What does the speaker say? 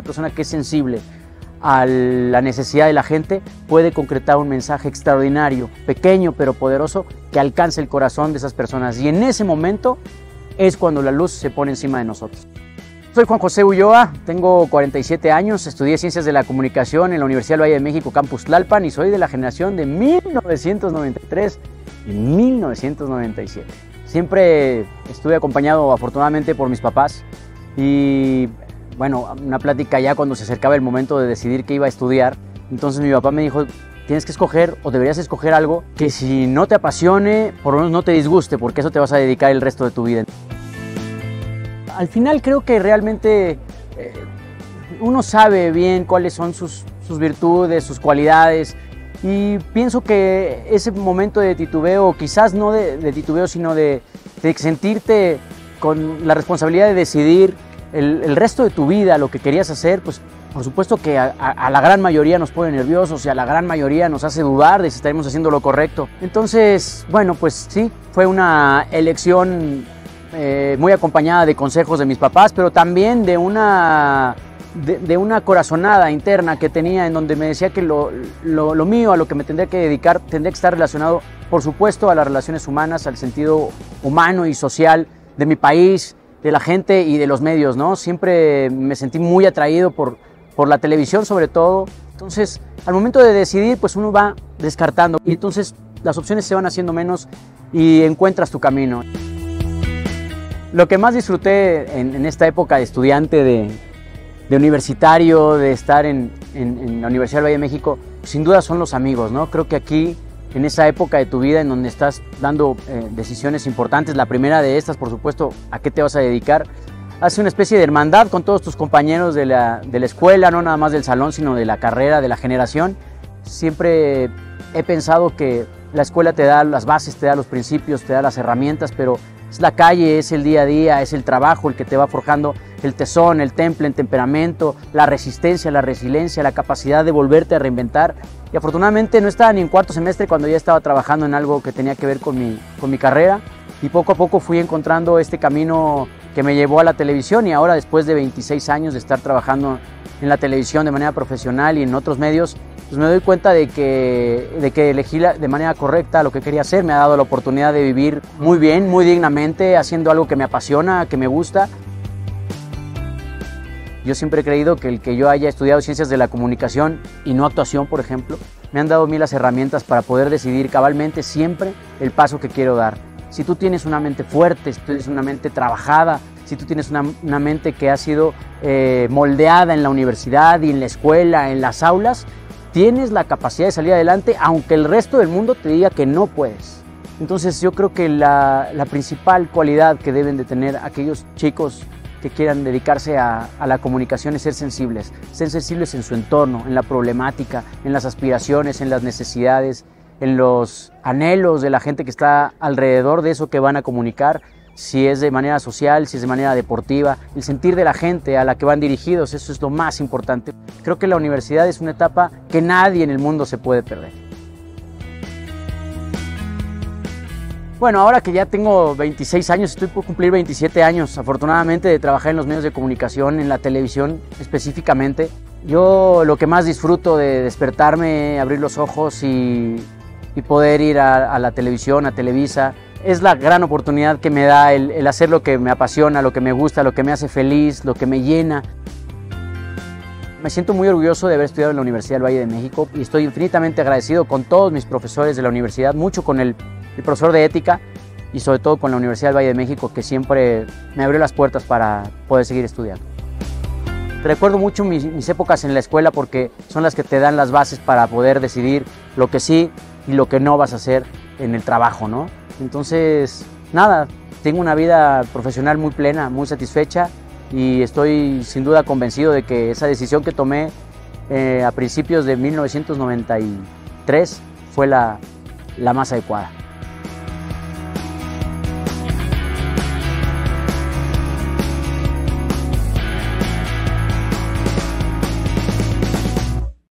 una persona que es sensible a la necesidad de la gente, puede concretar un mensaje extraordinario, pequeño pero poderoso, que alcance el corazón de esas personas. Y en ese momento es cuando la luz se pone encima de nosotros. Soy Juan José Ulloa, tengo 47 años, estudié Ciencias de la Comunicación en la Universidad del Valle de México, Campus Tlalpan, y soy de la generación de 1993 y 1997. Siempre estuve acompañado afortunadamente por mis papás y bueno, una plática ya cuando se acercaba el momento de decidir qué iba a estudiar. Entonces mi papá me dijo, tienes que escoger o deberías escoger algo que si no te apasione, por lo menos no te disguste, porque eso te vas a dedicar el resto de tu vida. Al final creo que realmente eh, uno sabe bien cuáles son sus, virtudes, sus cualidades, y pienso que ese momento de titubeo, quizás no de, titubeo, sino de, sentirte con la responsabilidad de decidir el, resto de tu vida, lo que querías hacer, pues por supuesto que a, la gran mayoría nos pone nerviosos y a la gran mayoría nos hace dudar de si estaremos haciendo lo correcto. Entonces, bueno, pues sí, fue una elección eh, muy acompañada de consejos de mis papás, pero también de una, de, una corazonada interna que tenía en donde me decía que lo, lo, mío, a lo que me tendría que dedicar, tendría que estar relacionado, por supuesto, a las relaciones humanas, al sentido humano y social de mi país, de la gente y de los medios, ¿no? Siempre me sentí muy atraído por, por la televisión sobre todo. Entonces, al momento de decidir, pues uno va descartando y entonces las opciones se van haciendo menos y encuentras tu camino. Lo que más disfruté en, esta época de estudiante, de, universitario, de estar en, la Universidad del Valle de México, sin duda son los amigos, ¿no? Creo que aquí, en esa época de tu vida en donde estás dando eh, decisiones importantes, la primera de estas, por supuesto, a qué te vas a dedicar, hace una especie de hermandad con todos tus compañeros de la, de la escuela, no nada más del salón, sino de la carrera, de la generación. Siempre he pensado que la escuela te da las bases, te da los principios, te da las herramientas, pero es la calle, es el día a día, es el trabajo el que te va forjando el tesón, el temple, el temperamento, la resistencia, la resiliencia, la capacidad de volverte a reinventar. Y afortunadamente no estaba ni en cuarto semestre cuando ya estaba trabajando en algo que tenía que ver con mi, con mi carrera y poco a poco fui encontrando este camino que me llevó a la televisión y ahora después de 26 años de estar trabajando en la televisión de manera profesional y en otros medios, pues me doy cuenta de que, de que elegí de manera correcta lo que quería hacer. Me ha dado la oportunidad de vivir muy bien, muy dignamente, haciendo algo que me apasiona, que me gusta. Yo siempre he creído que el que yo haya estudiado ciencias de la comunicación y no actuación, por ejemplo, me han dado a mí las herramientas para poder decidir cabalmente siempre el paso que quiero dar. Si tú tienes una mente fuerte, si tú tienes una mente trabajada, si tú tienes una, mente que ha sido eh, moldeada en la universidad y en la escuela, en las aulas, tienes la capacidad de salir adelante aunque el resto del mundo te diga que no puedes. Entonces yo creo que la, principal cualidad que deben de tener aquellos chicos que quieran dedicarse a, la comunicación es ser sensibles, ser sensibles en su entorno, en la problemática, en las aspiraciones, en las necesidades, en los anhelos de la gente que está alrededor de eso que van a comunicar si es de manera social, si es de manera deportiva, el sentir de la gente a la que van dirigidos, eso es lo más importante. Creo que la universidad es una etapa que nadie en el mundo se puede perder. Bueno, ahora que ya tengo 26 años, estoy por cumplir 27 años, afortunadamente, de trabajar en los medios de comunicación, en la televisión específicamente. Yo lo que más disfruto de despertarme, abrir los ojos y, poder ir a, la televisión, a Televisa, es la gran oportunidad que me da el, hacer lo que me apasiona, lo que me gusta, lo que me hace feliz, lo que me llena. Me siento muy orgulloso de haber estudiado en la Universidad del Valle de México y estoy infinitamente agradecido con todos mis profesores de la universidad, mucho con el, profesor de ética y sobre todo con la Universidad del Valle de México que siempre me abrió las puertas para poder seguir estudiando. Recuerdo mucho mis, mis, épocas en la escuela porque son las que te dan las bases para poder decidir lo que sí y lo que no vas a hacer en el trabajo, ¿no? Entonces, nada, tengo una vida profesional muy plena, muy satisfecha y estoy sin duda convencido de que esa decisión que tomé eh, a principios de 1993 fue la, la más adecuada.